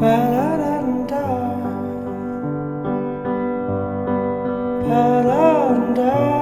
da da da da